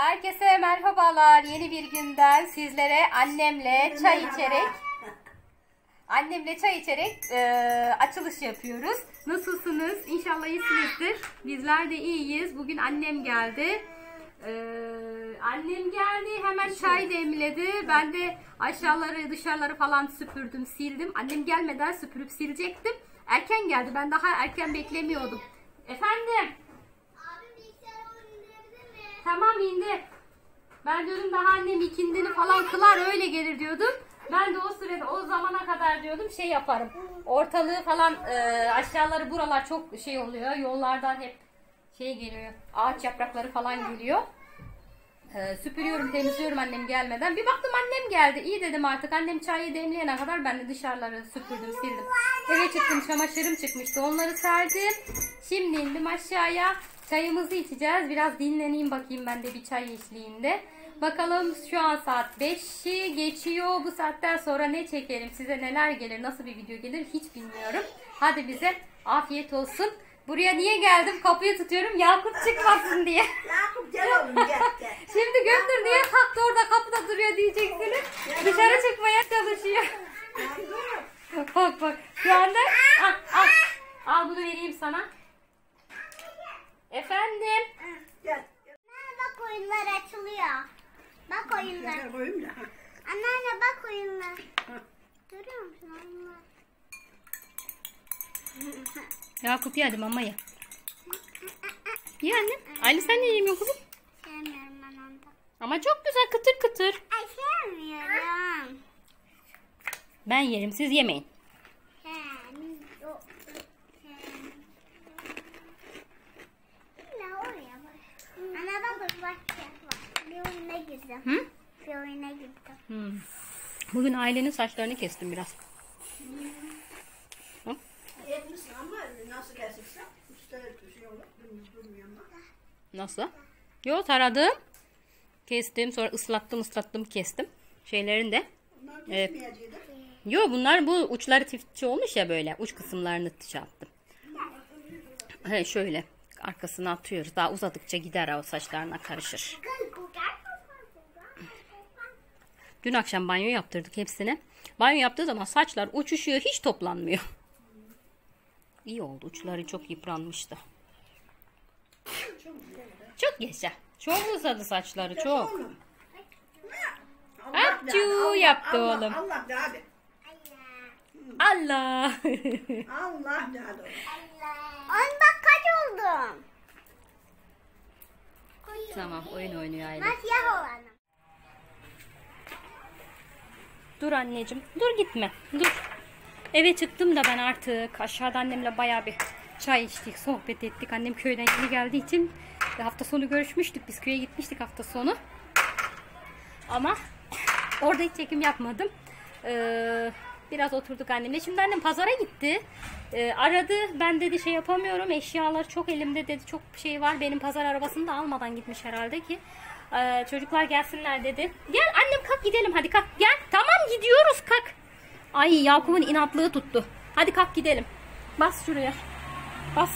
Herkese merhabalar. Yeni bir günden sizlere annemle çay içerek annemle çay içerek e, açılış yapıyoruz. Nasılsınız? İnşallah iyisinizdir. Bizler de iyiyiz. Bugün annem geldi. E, annem geldi. Hemen çay demledi. Ben de aşağıları dışarıları falan süpürdüm, sildim. Annem gelmeden süpürüp silecektim. Erken geldi. Ben daha erken beklemiyordum. Efendim? Abi bilgisayar oyunu indirebilir mi? Tamam indi. Ben diyordum daha annem ikindini falan kılar öyle gelir diyordum. Ben de o sürede o zamana kadar diyordum şey yaparım. Ortalığı falan e, aşağıları buralar çok şey oluyor. Yollardan hep şey geliyor. Ağaç yaprakları falan geliyor. E, süpürüyorum temizliyorum annem gelmeden. Bir baktım annem geldi. İyi dedim artık annem çayı demleyene kadar ben de dışarıları süpürdüm sildim. Eve çıktım çamaşırım çıkmıştı. Onları serdim. Şimdi indim aşağıya. Çayımızı içeceğiz. Biraz dinleneyim bakayım ben de bir çay eşliğinde. Bakalım şu an saat 5'i geçiyor. Bu saatten sonra ne çekerim? Size neler gelir? Nasıl bir video gelir? Hiç bilmiyorum. Hadi bize afiyet olsun. Buraya niye geldim? Kapıyı tutuyorum. Yakup çıkmasın diye. Yakup gel oğlum gel gel. Şimdi götür diye kalktı orada kapıda duruyor diyeceksiniz. Dışarı çıkmaya çalışıyor. bak bak. Şu anda al, al. Al bunu vereyim sana. Efendim. Gel. Anne bak oyunlar açılıyor. Bak oyunlar. Gel koyayım da. Anneanne bak oyunlar. Görüyor musun oyunlar? Yakup ye hadi mama ye. Ye annem. Aynı sen de yemiyorsun kızım. Sevmiyorum ben onu. Ama çok güzel kıtır kıtır. Ay sevmiyorum. Ben yerim siz yemeyin. Sevmiyorum. Ne oraya bak. Ana bak bak bak. Bir oyuna girdim. Hı? Bir oyuna girdim. Hmm. Bugün ailenin saçlarını kestim biraz. Hı? Etmişsin ama nasıl kesilse üstte bir şey olur. Nasıl? Yo taradım. Kestim sonra ıslattım ıslattım kestim. Şeylerin de. Bunlar Evet. Yo bunlar bu uçları tifçi olmuş ya böyle. Uç kısımlarını şey yaptım. He, şöyle arkasına atıyoruz. Daha uzadıkça gider o saçlarına karışır. Dün akşam banyo yaptırdık hepsine. Banyo yaptığı zaman saçlar uçuşuyor hiç toplanmıyor. İyi oldu. Uçları çok yıpranmıştı. Çok yaşa. Çok uzadı saçları çok. Allah, yaptı Allah, oğlum. Allah de hadi. Allah. Allah de oğlum. On bak kaç oldum. tamam oyun oynuyor aile. Ben siyah Dur anneciğim. Dur gitme. Dur. Eve çıktım da ben artık. Aşağıda annemle baya bir çay içtik, sohbet ettik. Annem köyden yeni geldiği için hafta sonu görüşmüştük. Biz köye gitmiştik hafta sonu. Ama orada hiç çekim yapmadım. Ee, biraz oturduk annemle. Şimdi annem pazara gitti. Ee, aradı. Ben dedi şey yapamıyorum. Eşyalar çok elimde dedi. Çok şey var. Benim pazar arabasını da almadan gitmiş herhalde ki. Ee, çocuklar gelsinler dedi. Gel annem kalk gidelim hadi kalk. Gel. Tamam gidiyoruz kalk. Ay Yakup'un inatlığı tuttu. Hadi kalk gidelim. Bas şuraya. Bas.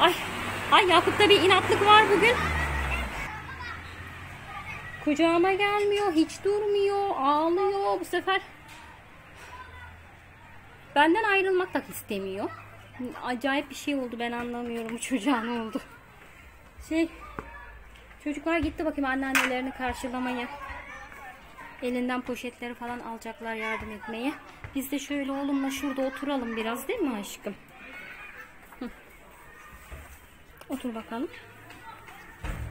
Ay. Ay Yakup'ta bir inatlık var bugün. Kucağıma gelmiyor. Hiç durmuyor. Ağlıyor bu sefer. Benden ayrılmak da istemiyor. Acayip bir şey oldu. Ben anlamıyorum. Çocuğa ne oldu? Şey. Çocuklar gitti bakayım anneannelerini karşılamaya. Elinden poşetleri falan alacaklar yardım etmeye. Biz de şöyle oğlumla şurada oturalım biraz değil mi aşkım? Hı. Otur bakalım.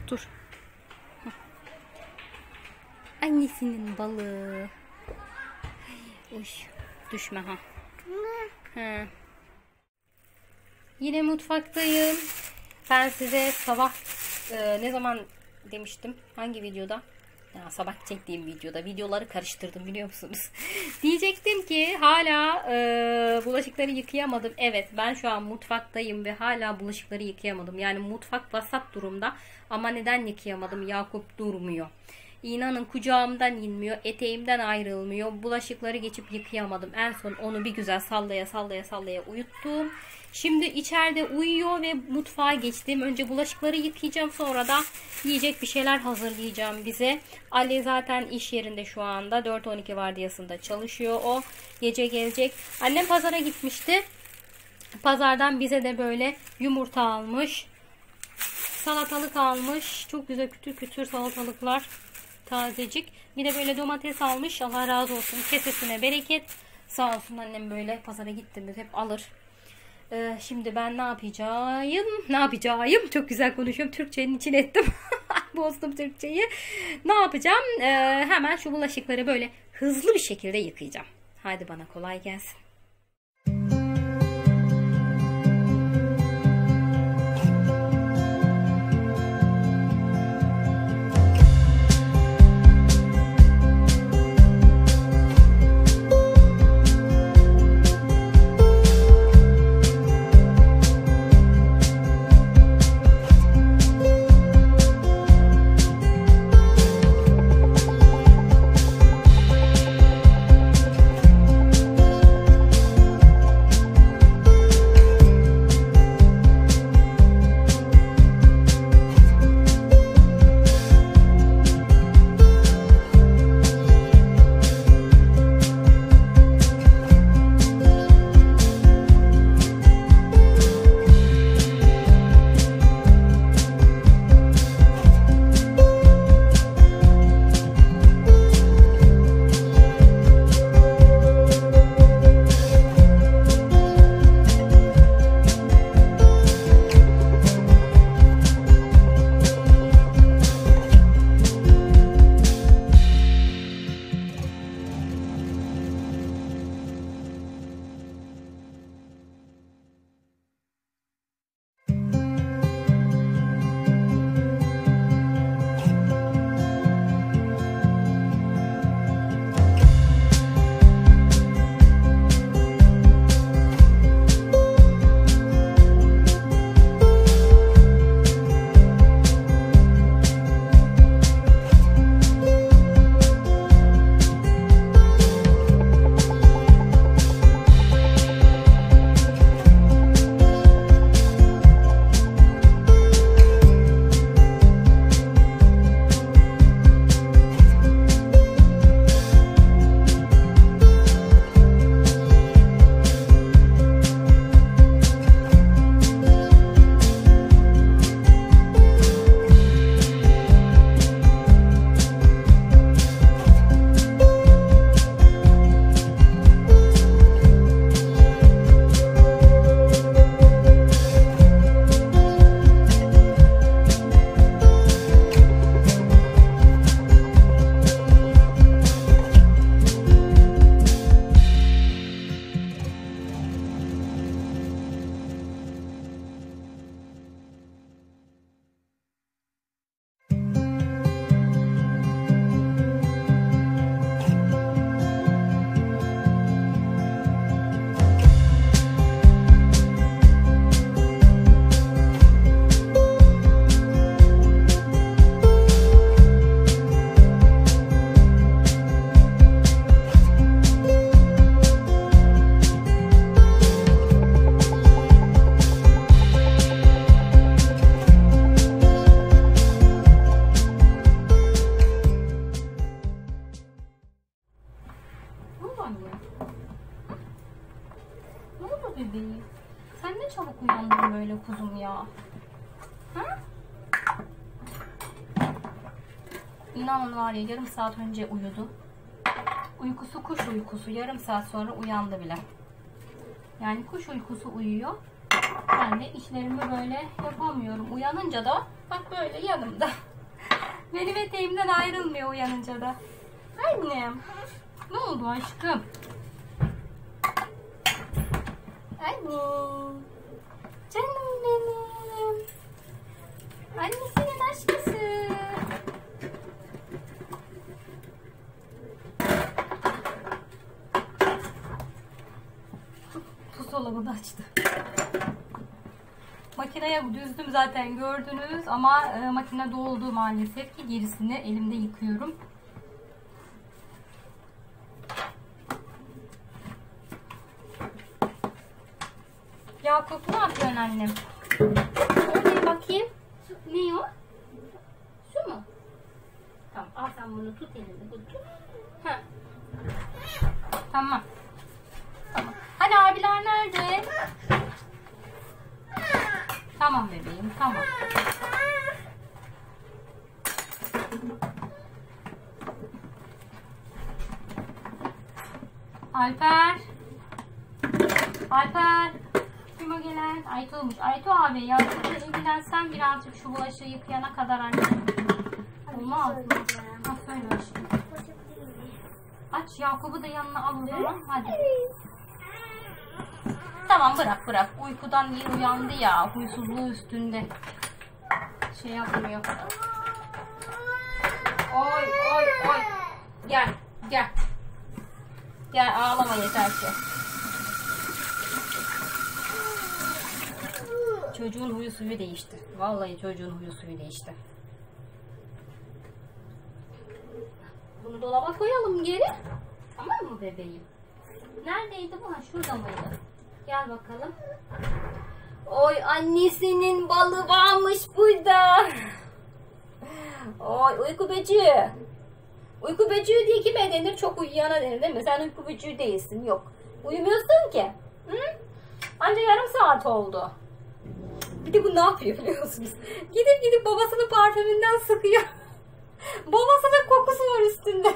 Dur. Hı. Annesinin balığı. Uy, düşme ha. He. Yine mutfaktayım. Ben size sabah e, ne zaman demiştim? Hangi videoda? Ya sabah çektiğim videoda videoları karıştırdım biliyor musunuz? Diyecektim ki hala e, bulaşıkları yıkayamadım. Evet ben şu an mutfaktayım ve hala bulaşıkları yıkayamadım. Yani mutfak vasat durumda ama neden yıkayamadım? Yakup durmuyor. İnanın kucağımdan inmiyor. Eteğimden ayrılmıyor. Bulaşıkları geçip yıkayamadım. En son onu bir güzel sallaya sallaya sallaya uyuttum. Şimdi içeride uyuyor ve mutfağa geçtim. Önce bulaşıkları yıkayacağım. Sonra da yiyecek bir şeyler hazırlayacağım bize. Ali zaten iş yerinde şu anda. 4-12 vardiyasında çalışıyor o. Gece gelecek. Annem pazara gitmişti. Pazardan bize de böyle yumurta almış. Salatalık almış. Çok güzel kütür kütür salatalıklar. Tazecik. De böyle domates almış. Allah razı olsun. Kesesine bereket. Sağ olsun annem böyle pazara gittiğimiz hep alır. Ee, şimdi ben ne yapacağım? Ne yapacağım? Çok güzel konuşuyorum. Türkçenin için ettim. Bozdum Türkçeyi. Ne yapacağım? Ee, hemen şu bulaşıkları böyle hızlı bir şekilde yıkayacağım. Haydi bana kolay gelsin. Var ya yarım saat önce uyudu. Uykusu kuş uykusu. Yarım saat sonra uyandı bile. Yani kuş uykusu uyuyor. Ben de işlerimi böyle yapamıyorum. Uyanınca da bak böyle yanımda. Benim eteğimden ayrılmıyor uyanınca da. Annem. Ne oldu aşkım? Anne. Canım benim. Annesinin aşkısı. Buzdolabını açtı. Bak makineye düzdüm zaten gördünüz ama e, makine doldu maalesef ki gerisini elimde yıkıyorum. Yakup ne yapıyorsun annem? Oraya bakayım. Ne o? Şu mu? Tamam al sen bunu tut elinde. Tut. tut. Heh. Tamam. Tamam. Hani abiler nerede? Tamam bebeğim tamam. Alper. Alper. Kim o gelen? Aytu'muş. Aytu abi ya ilgilensen birazcık şu bulaşığı yıkayana kadar anne. Olmaz mı? Aç Yakup'u da yanına al o zaman. Hadi. Tamam bırak bırak. Uykudan yeni uyandı ya. Huysuzluğu üstünde. Şey yapmıyor. Oy oy oy. Gel gel. Gel ağlama yeter ki. Çocuğun huyu suyu değişti. Vallahi çocuğun huyu suyu değişti. Bunu dolaba koyalım geri. Tamam mı bebeğim? Neredeydi bu? Ha şurada mıydı? Gel bakalım. Oy annesinin balı varmış burada. Oy uyku böceği. Uyku böceği diye kime denir? Çok uyuyana denir değil mi? Sen uyku böceği değilsin. Yok. Uyumuyorsun ki. Hı? Anca yarım saat oldu. Bir de bu ne yapıyor biliyor musunuz? Gidip gidip babasının parfümünden sıkıyor. Babasının kokusu var üstünde.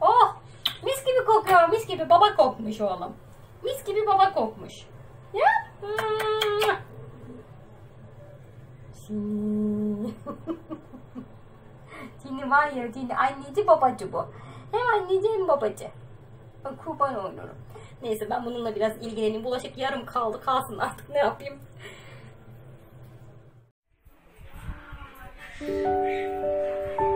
oh mis gibi kokuyor mis gibi baba kokmuş oğlum. Mis gibi baba kokmuş. Ya? Tini var ya Tini anneci babacı bu. Hem anneci hem babacı. Ben kurban olurum. Neyse ben bununla biraz ilgileneyim. Bulaşık yarım kaldı kalsın artık ne yapayım. Thank you.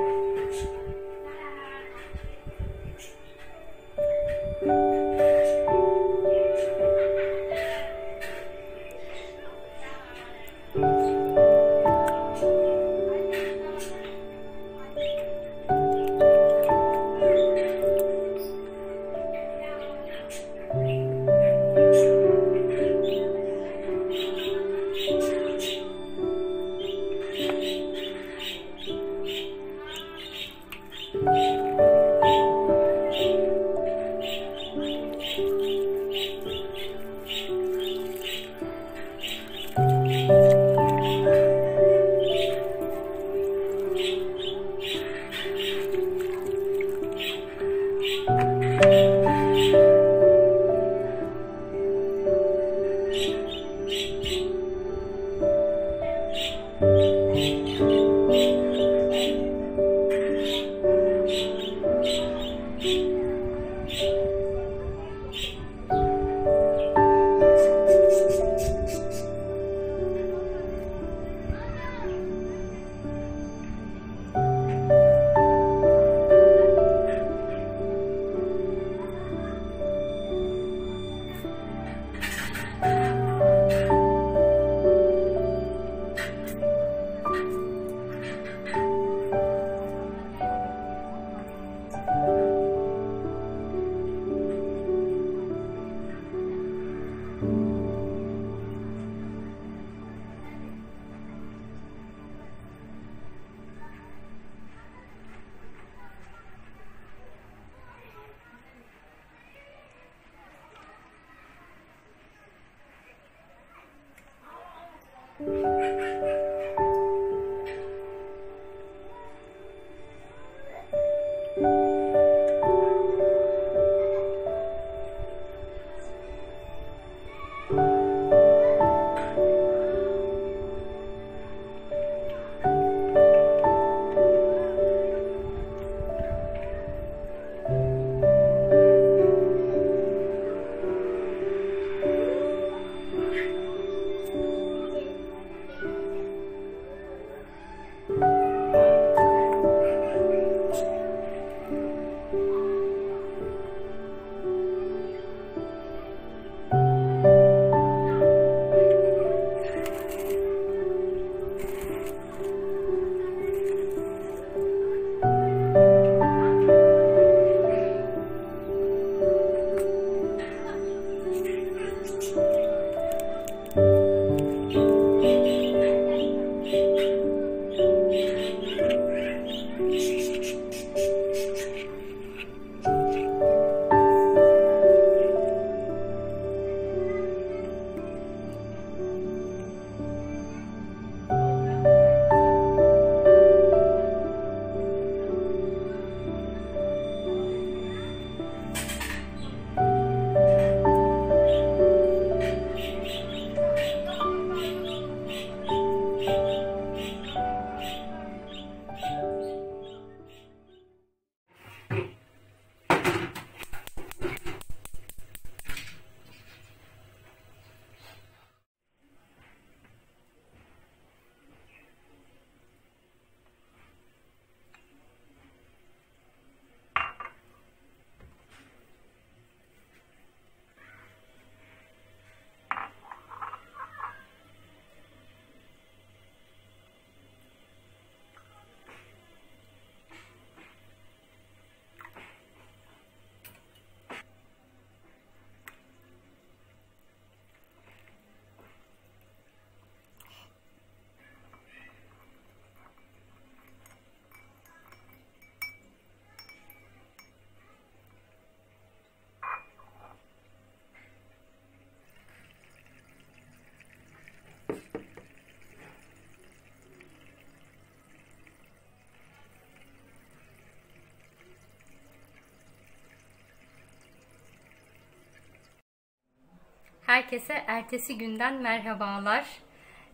Herkese ertesi günden merhabalar.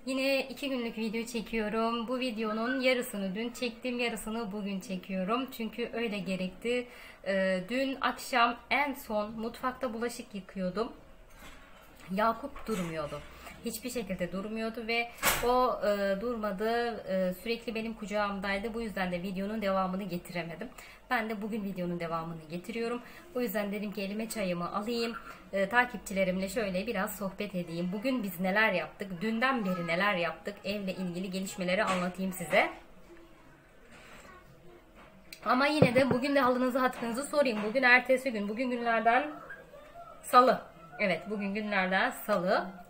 Yine iki günlük video çekiyorum. Bu videonun yarısını dün çektim, yarısını bugün çekiyorum. Çünkü öyle gerekti. Ee, dün akşam en son mutfakta bulaşık yıkıyordum. Yakup durmuyordu. Hiçbir şekilde durmuyordu ve o e, durmadı. E, sürekli benim kucağımdaydı. Bu yüzden de videonun devamını getiremedim. Ben de bugün videonun devamını getiriyorum. O yüzden dedim ki elime çayımı alayım. E, takipçilerimle şöyle biraz sohbet edeyim. Bugün biz neler yaptık? Dünden beri neler yaptık? Evle ilgili gelişmeleri anlatayım size. Ama yine de bugün de halınızı hatırınızı sorayım. Bugün ertesi gün. Bugün günlerden salı. Evet bugün günlerden salı.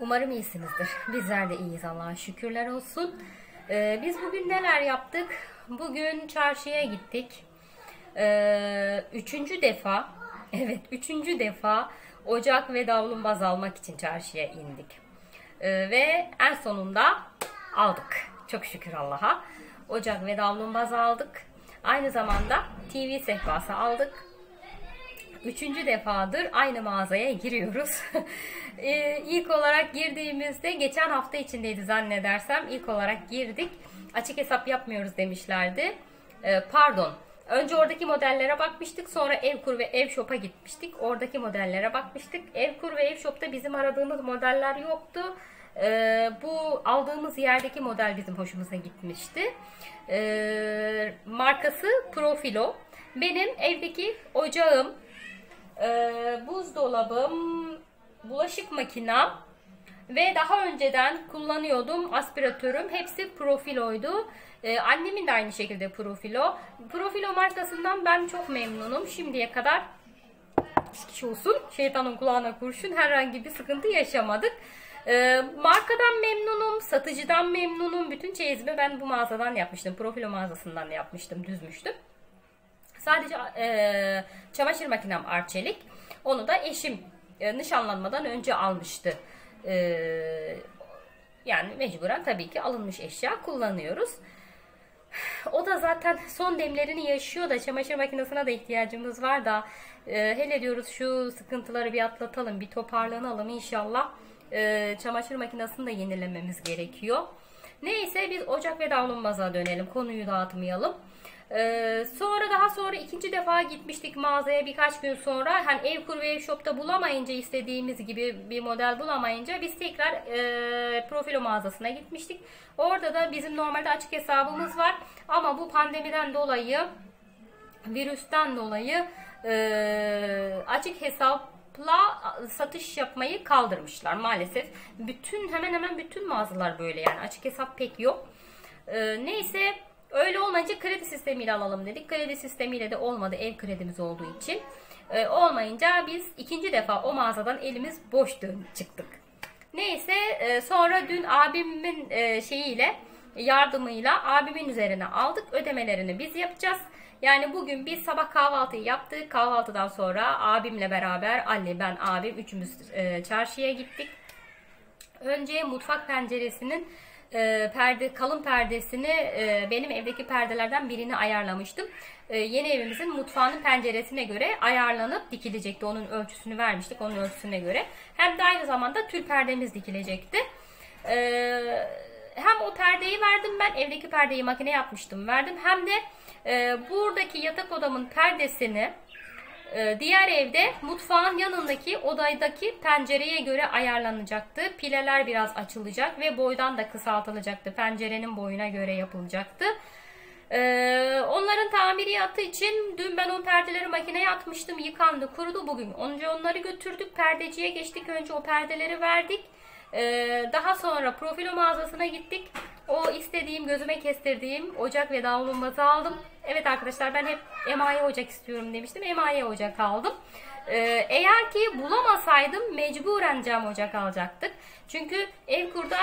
Umarım iyisinizdir. Bizler de iyiyiz Allah'a şükürler olsun. Ee, biz bugün neler yaptık? Bugün çarşıya gittik. Ee, üçüncü defa, evet üçüncü defa ocak ve davlumbaz almak için çarşıya indik. Ee, ve en sonunda aldık. Çok şükür Allah'a. Ocak ve davlumbaz aldık. Aynı zamanda TV sehpası aldık. Üçüncü defadır aynı mağazaya giriyoruz. ee, ilk olarak girdiğimizde geçen hafta içindeydi zannedersem. İlk olarak girdik. Açık hesap yapmıyoruz demişlerdi. Ee, pardon. Önce oradaki modellere bakmıştık. Sonra Evkur ve Evshop'a gitmiştik. Oradaki modellere bakmıştık. Evkur ve Evshop'ta bizim aradığımız modeller yoktu. Ee, bu aldığımız yerdeki model bizim hoşumuza gitmişti. Ee, markası Profilo. Benim evdeki ocağım, e, buzdolabım, bulaşık makinem ve daha önceden kullanıyordum aspiratörüm. Hepsi Profilo'ydu. Ee, annemin de aynı şekilde Profilo. Profilo markasından ben çok memnunum. Şimdiye kadar kişi olsun şeytanın kulağına kurşun herhangi bir sıkıntı yaşamadık. Ee, markadan memnunum, satıcıdan memnunum. Bütün çeyizimi ben bu mağazadan yapmıştım. Profilo mağazasından yapmıştım, düzmüştüm. Sadece e, çamaşır makinem Arçelik. Onu da eşim e, nişanlanmadan önce almıştı. E, yani mecburen tabii ki alınmış eşya kullanıyoruz. O da zaten son demlerini yaşıyor da çamaşır makinesine de ihtiyacımız var da e, hele diyoruz şu sıkıntıları bir atlatalım, bir toparlanalım inşallah. E, çamaşır makinesini de yenilememiz gerekiyor. Neyse biz ocak ve davlumbaz'a dönelim. Konuyu dağıtmayalım. Ee, sonra daha sonra ikinci defa gitmiştik mağazaya birkaç gün sonra. Hani Evkur ve Evshop'ta bulamayınca istediğimiz gibi bir model bulamayınca biz tekrar e, Profilo mağazasına gitmiştik. Orada da bizim normalde açık hesabımız var. Ama bu pandemiden dolayı virüsten dolayı e, açık hesapla satış yapmayı kaldırmışlar maalesef. Bütün hemen hemen bütün mağazalar böyle yani açık hesap pek yok. E, neyse Öyle olmayınca kredi sistemiyle alalım dedik. Kredi sistemiyle de olmadı ev kredimiz olduğu için. Ee, olmayınca biz ikinci defa o mağazadan elimiz boş dön çıktık. Neyse e, sonra dün abimin e, şeyiyle yardımıyla abimin üzerine aldık. Ödemelerini biz yapacağız. Yani bugün biz sabah kahvaltıyı yaptık. Kahvaltıdan sonra abimle beraber anne ben abim üçümüz e, çarşıya gittik. Önce mutfak penceresinin e, perde kalın perdesini e, benim evdeki perdelerden birini ayarlamıştım. E, yeni evimizin mutfağının penceresine göre ayarlanıp dikilecekti. Onun ölçüsünü vermiştik onun ölçüsüne göre. Hem de aynı zamanda tül perdemiz dikilecekti. E, hem o perdeyi verdim ben evdeki perdeyi makine yapmıştım verdim. Hem de e, buradaki yatak odamın perdesini diğer evde mutfağın yanındaki odaydaki pencereye göre ayarlanacaktı. Pileler biraz açılacak ve boydan da kısaltılacaktı. Pencerenin boyuna göre yapılacaktı. Ee, onların tamiriyatı için dün ben o perdeleri makineye atmıştım. Yıkandı, kurudu bugün. Önce onları götürdük. Perdeciye geçtik. Önce o perdeleri verdik. Ee, daha sonra profilo mağazasına gittik. O istediğim, gözüme kestirdiğim ocak ve davlumbazı aldım. Evet arkadaşlar ben hep emaye ocak istiyorum demiştim. Emaye ocak aldım. Ee, eğer ki bulamasaydım mecburen cam ocak alacaktık. Çünkü Evkur'da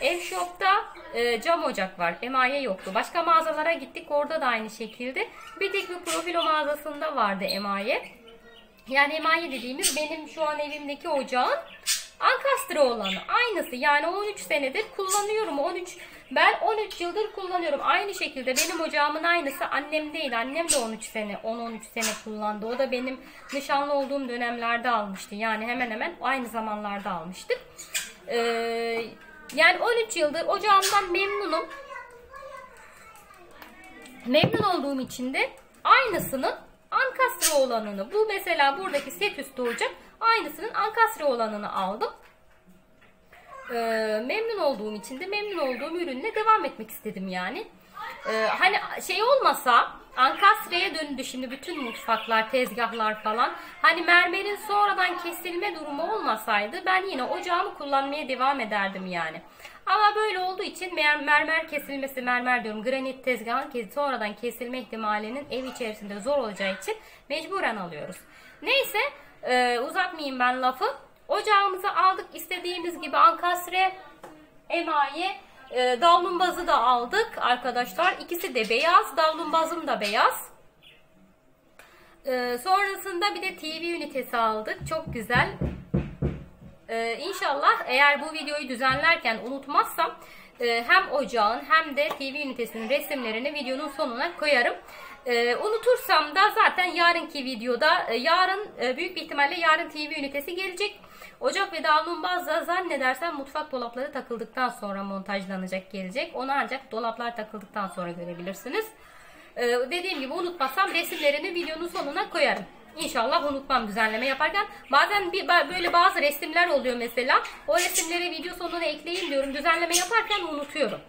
Ev Shop'ta e, cam ocak var. Emaye yoktu. Başka mağazalara gittik. Orada da aynı şekilde. Bir tek bir profilo mağazasında vardı emaye. Yani emaye dediğimiz benim şu an evimdeki ocağın Ankastre olanı. Aynısı. Yani 13 senedir kullanıyorum. 13 Ben 13 yıldır kullanıyorum. Aynı şekilde benim ocağımın aynısı annemdeydi. Annem de 13 sene, 10-13 sene kullandı. O da benim nişanlı olduğum dönemlerde almıştı. Yani hemen hemen aynı zamanlarda almıştık. Ee, yani 13 yıldır ocağımdan memnunum. Memnun olduğum için de aynısının ankastre olanını, bu mesela buradaki set üstü ocak aynısının ankastre olanını aldım. Ee, memnun olduğum için de memnun olduğum ürünle devam etmek istedim yani. Ee, hani şey olmasa ankastre'ye döndü şimdi bütün mutfaklar, tezgahlar falan. Hani mermerin sonradan kesilme durumu olmasaydı ben yine ocağımı kullanmaya devam ederdim yani. Ama böyle olduğu için mer- mermer kesilmesi, mermer diyorum granit tezgahın sonradan kesilme ihtimalinin ev içerisinde zor olacağı için mecburen alıyoruz. Neyse e, uzatmayayım ben lafı. Ocağımızı aldık istediğimiz gibi ankastre emaye e, davlumbazı da aldık arkadaşlar. İkisi de beyaz. Davlumbazım da beyaz. E, sonrasında bir de TV ünitesi aldık. Çok güzel. E, inşallah eğer bu videoyu düzenlerken unutmazsam e, hem ocağın hem de TV ünitesinin resimlerini videonun sonuna koyarım. E, unutursam da zaten yarınki videoda e, yarın e, büyük bir ihtimalle yarın TV ünitesi gelecek. Ocak ve davlumbaz da zannedersem mutfak dolapları takıldıktan sonra montajlanacak gelecek. Onu ancak dolaplar takıldıktan sonra görebilirsiniz. Ee, dediğim gibi unutmazsam resimlerini videonun sonuna koyarım. İnşallah unutmam düzenleme yaparken. Bazen bir böyle bazı resimler oluyor mesela. O resimleri video sonuna ekleyin diyorum. Düzenleme yaparken unutuyorum.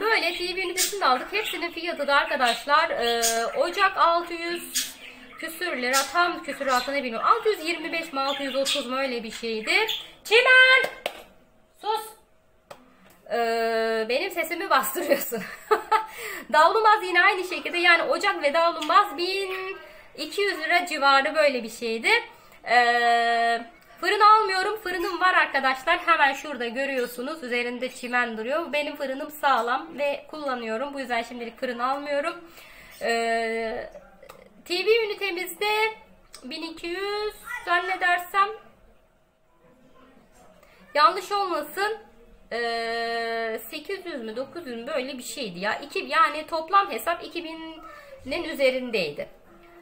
Böyle TV ünitesini aldık. Hepsinin fiyatı da arkadaşlar e, Ocak 600 küsür lira tam küsuratını bilmiyorum. 625 mi 630 mu öyle bir şeydi. Çimen! Sus! Ee, benim sesimi bastırıyorsun. davlumbaz yine aynı şekilde yani ocak ve davlumbaz 1200 lira civarı böyle bir şeydi. Ee, fırın almıyorum. Fırınım var arkadaşlar. Hemen şurada görüyorsunuz. Üzerinde çimen duruyor. Benim fırınım sağlam ve kullanıyorum. Bu yüzden şimdilik fırın almıyorum. Ee, TV ünitemizde 1200 zannedersem yanlış olmasın ee, 800 mü 900 mü böyle bir şeydi ya. İki, yani toplam hesap 2000'nin üzerindeydi.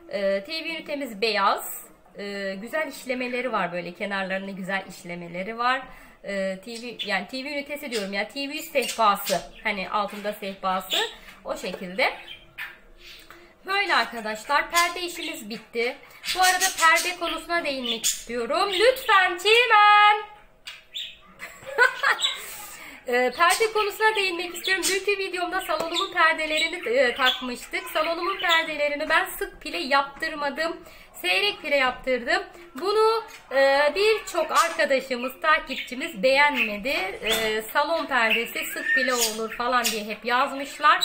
Ee, TV ünitemiz beyaz. Ee, güzel işlemeleri var böyle kenarlarında güzel işlemeleri var. Ee, TV yani TV ünitesi diyorum ya TV sehpası hani altında sehpası o şekilde. Böyle arkadaşlar perde işimiz bitti. Bu arada perde konusuna değinmek istiyorum. Lütfen Çimen. e, perde konusuna değinmek istiyorum. Dünkü videomda salonumun perdelerini e, takmıştık. Salonumun perdelerini ben sık pile yaptırmadım. Seyrek pile yaptırdım. Bunu e, birçok arkadaşımız, takipçimiz beğenmedi. E, salon perdesi sık pile olur falan diye hep yazmışlar.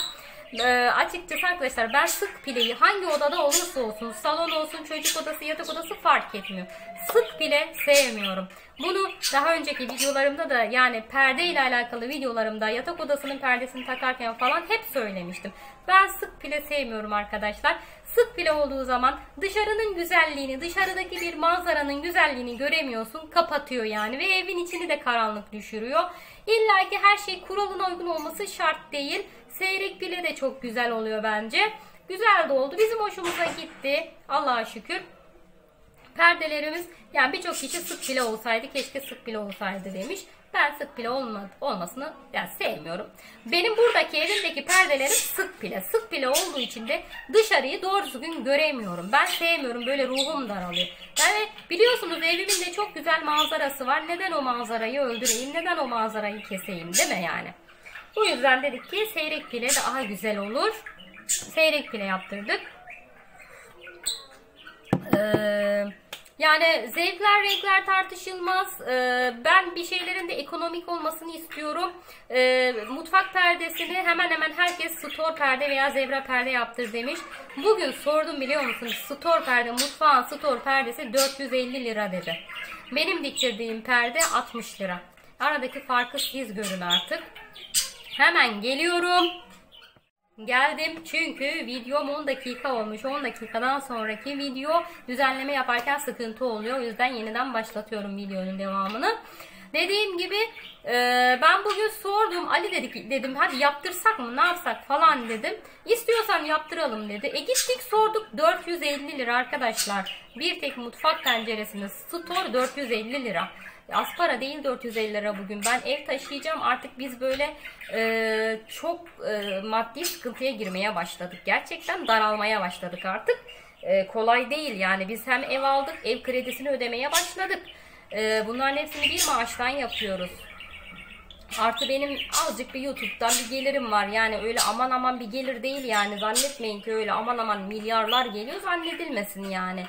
E, açıkçası arkadaşlar ben sık pileyi hangi odada olursa olsun salon olsun çocuk odası yatak odası fark etmiyor. Sık pile sevmiyorum. Bunu daha önceki videolarımda da yani perde ile alakalı videolarımda yatak odasının perdesini takarken falan hep söylemiştim. Ben sık pile sevmiyorum arkadaşlar. Sık pile olduğu zaman dışarının güzelliğini, dışarıdaki bir manzaranın güzelliğini göremiyorsun. Kapatıyor yani ve evin içini de karanlık düşürüyor. İlla ki her şey kuralına uygun olması şart değil. Seyrek pile de çok güzel oluyor bence. Güzel de oldu. Bizim hoşumuza gitti. Allah'a şükür. Perdelerimiz yani birçok kişi sık pile olsaydı keşke sık pile olsaydı demiş. Ben sık pile olma, olmasını yani sevmiyorum. Benim buradaki evimdeki perdelerim sık pile. Sık pile olduğu için de dışarıyı doğru düzgün göremiyorum. Ben sevmiyorum. Böyle ruhum daralıyor. Yani biliyorsunuz evimin de çok güzel manzarası var. Neden o manzarayı öldüreyim? Neden o manzarayı keseyim? Değil mi yani? Bu yüzden dedik ki seyrek pile daha güzel olur. Seyrek pile yaptırdık. Ee, yani zevkler renkler tartışılmaz. Ee, ben bir şeylerin de ekonomik olmasını istiyorum. Ee, mutfak perdesini hemen hemen herkes store perde veya zebra perde yaptır demiş. Bugün sordum biliyor musunuz? Store perde, mutfağın store perdesi 450 lira dedi. Benim diktirdiğim perde 60 lira. Aradaki farkı siz görün artık. Hemen geliyorum. Geldim çünkü videom 10 dakika olmuş. 10 dakikadan sonraki video düzenleme yaparken sıkıntı oluyor. O yüzden yeniden başlatıyorum videonun devamını. Dediğim gibi e, ben bugün sordum Ali dedik dedim hadi yaptırsak mı ne yapsak falan dedim. İstiyorsan yaptıralım dedi. E gittik sorduk 450 lira arkadaşlar. Bir tek mutfak tenceresinin store 450 lira. Az para değil 450 lira bugün. Ben ev taşıyacağım. Artık biz böyle e, çok e, maddi sıkıntıya girmeye başladık. Gerçekten daralmaya başladık artık. E, kolay değil yani. Biz hem ev aldık, ev kredisini ödemeye başladık. E, bunların hepsini bir maaştan yapıyoruz. Artı benim azıcık bir YouTube'dan bir gelirim var. Yani öyle aman aman bir gelir değil yani. Zannetmeyin ki öyle aman aman milyarlar geliyor zannedilmesin yani.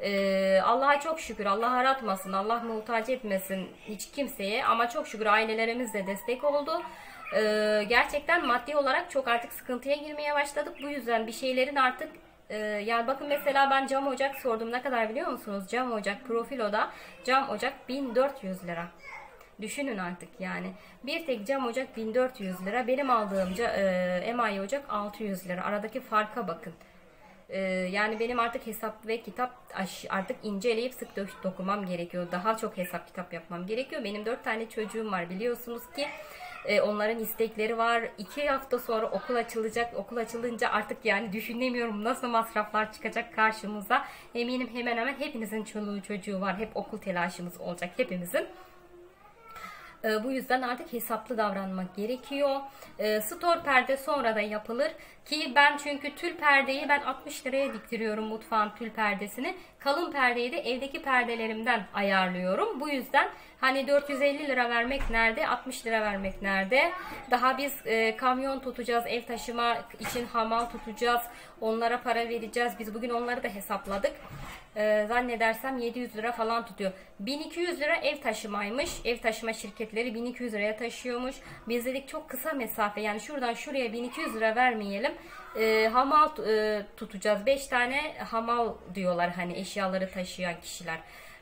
Ee, Allah'a çok şükür. Allah aratmasın. Allah muhtaç etmesin hiç kimseye. Ama çok şükür ailelerimiz de destek oldu. Ee, gerçekten maddi olarak çok artık sıkıntıya girmeye başladık. Bu yüzden bir şeylerin artık e, yani bakın mesela ben cam ocak sordum. Ne kadar biliyor musunuz? Cam ocak profiloda cam ocak 1400 lira. Düşünün artık yani. Bir tek cam ocak 1400 lira. Benim aldığım e, emayi ocak 600 lira. Aradaki farka bakın. E, yani benim artık hesap ve kitap artık inceleyip sık dokumam gerekiyor. Daha çok hesap kitap yapmam gerekiyor. Benim 4 tane çocuğum var biliyorsunuz ki. E, onların istekleri var. 2 hafta sonra okul açılacak. Okul açılınca artık yani düşünemiyorum nasıl masraflar çıkacak karşımıza. Eminim hemen hemen hepinizin çoluğu çocuğu var. Hep okul telaşımız olacak hepimizin. E, bu yüzden artık hesaplı davranmak gerekiyor. E, store perde sonra da yapılır ki ben çünkü tül perdeyi ben 60 liraya diktiriyorum mutfağın tül perdesini. Kalın perdeyi de evdeki perdelerimden ayarlıyorum. Bu yüzden hani 450 lira vermek nerede, 60 lira vermek nerede? Daha biz e, kamyon tutacağız, ev taşıma için hamal tutacağız. Onlara para vereceğiz. Biz bugün onları da hesapladık. E, zannedersem 700 lira falan tutuyor. 1200 lira ev taşımaymış. Ev taşıma şirketleri 1200 liraya taşıyormuş. Biz dedik çok kısa mesafe yani şuradan şuraya 1200 lira vermeyelim. E, hamal e, tutacağız. 5 tane hamal diyorlar hani eşyaları taşıyan kişiler.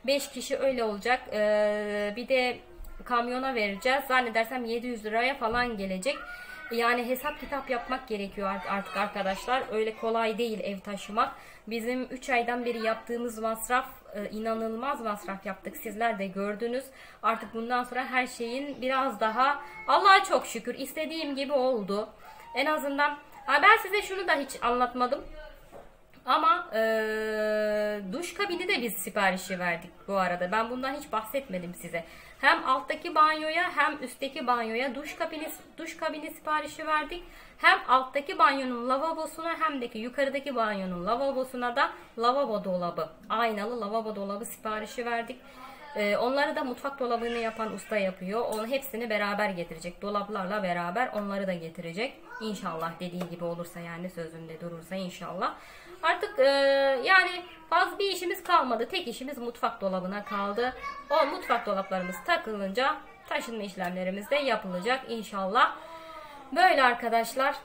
5 kişi öyle olacak. E, bir de kamyona vereceğiz. Zannedersem 700 liraya falan gelecek. Yani hesap kitap yapmak gerekiyor art- artık arkadaşlar. Öyle kolay değil ev taşımak. Bizim 3 aydan beri yaptığımız masraf e, inanılmaz masraf yaptık. Sizler de gördünüz. Artık bundan sonra her şeyin biraz daha Allah'a çok şükür istediğim gibi oldu. En azından ben size şunu da hiç anlatmadım. Ama eee, duş kabini de biz siparişi verdik bu arada. Ben bundan hiç bahsetmedim size. Hem alttaki banyoya hem üstteki banyoya duş kabini duş kabini siparişi verdik. Hem alttaki banyonun lavabosuna hem de ki yukarıdaki banyonun lavabosuna da lavabo dolabı, aynalı lavabo dolabı siparişi verdik. Ee, onları da mutfak dolabını yapan usta yapıyor. Onun hepsini beraber getirecek. Dolaplarla beraber onları da getirecek. İnşallah dediği gibi olursa yani sözünde durursa inşallah. Artık e, yani fazla bir işimiz kalmadı. Tek işimiz mutfak dolabına kaldı. O mutfak dolaplarımız takılınca taşınma işlemlerimiz de yapılacak inşallah. Böyle arkadaşlar.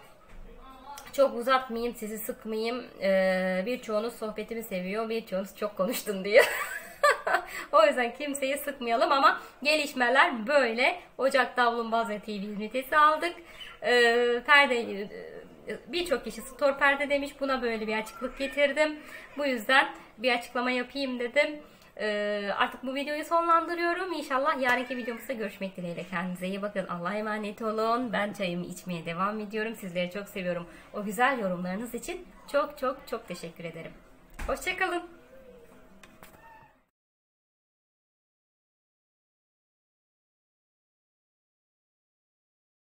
Çok uzatmayayım, sizi sıkmayayım. Ee, birçoğunuz sohbetimi seviyor, birçoğunuz çok konuştun diyor. o yüzden kimseyi sıkmayalım ama gelişmeler böyle. Ocak davlumbaz ve TV ünitesi aldık. Ee, perde e, birçok kişi store perde demiş. Buna böyle bir açıklık getirdim. Bu yüzden bir açıklama yapayım dedim. Ee, artık bu videoyu sonlandırıyorum. İnşallah yarınki videomuzda görüşmek dileğiyle. Kendinize iyi bakın. Allah'a emanet olun. Ben çayımı içmeye devam ediyorum. Sizleri çok seviyorum. O güzel yorumlarınız için çok çok çok teşekkür ederim. Hoşçakalın.